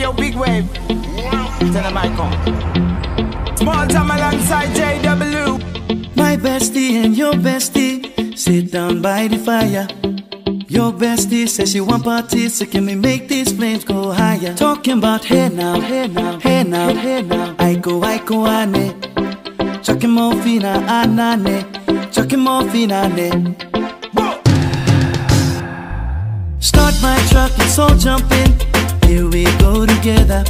Yo, big wave. Tell I come. Small time alongside JW. My bestie and your bestie sit down by the fire. Your bestie says she want parties, so can we make these flames go higher? Talking about hey now, hey now, hey now, hey now. Iko, I go, ane. Chucking more fina, ah, anane. Ah, Chucking more fina, ne. Start my truck, let's all jump in. Here we go together.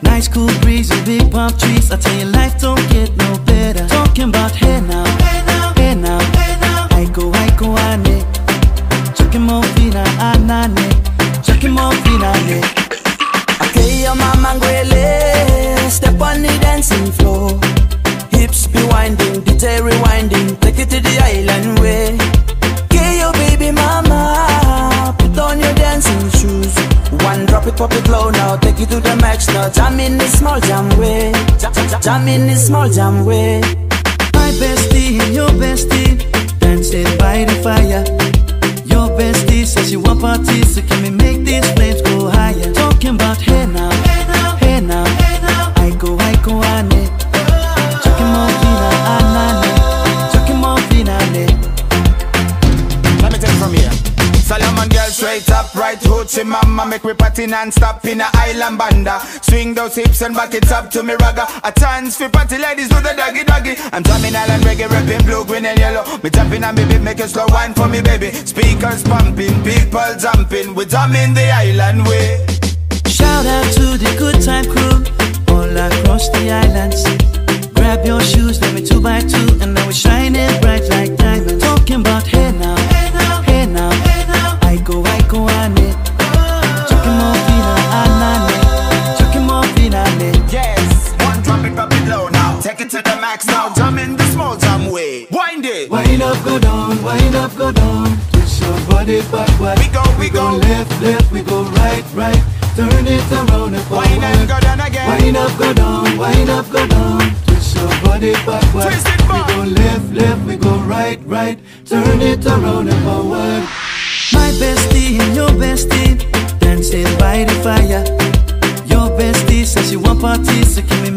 Nice cool breeze and big palm trees. I tell you, life don't get no better. Talking about hey now, hey now, hey now, hey now. Iko, I go, ane. Chucking more fina, anane. Chucking more fina, ne. Okay, your mama ngwele Step on the dancing floor Hips be winding, detail rewinding Take it to the island way Okay, your baby mama pop it low now. Take you to the max now. Jam in the small jam way. Jam, in the small jam way. My bestie your bestie straight up, right hoochie mama Make me party non-stop in a island banda. Swing those hips and back it up to me ragga. A chance for party ladies do the doggy doggy. I'm drumming island reggae, rapping blue, green and yellow. Me tapping on me beat, make a slow wine for me baby. Speakers pumping, people jumping. We drumming the island way. Shout out to the good time crew it, low now Take it to the max now, jam in the small jam way Wind it Wind up, go down, wind up, go down. Twist your body backward. We go, we go. left, left, we go right, right. Turn it around and forward. Wind and go down again Wind up, go down, wind up, go down. Twist your body backward. Twist it back. We go left, left, we go right, right. Turn it around and forward. My bestie and your bestie dancing by the fire. Your bestie says she want parties, so can we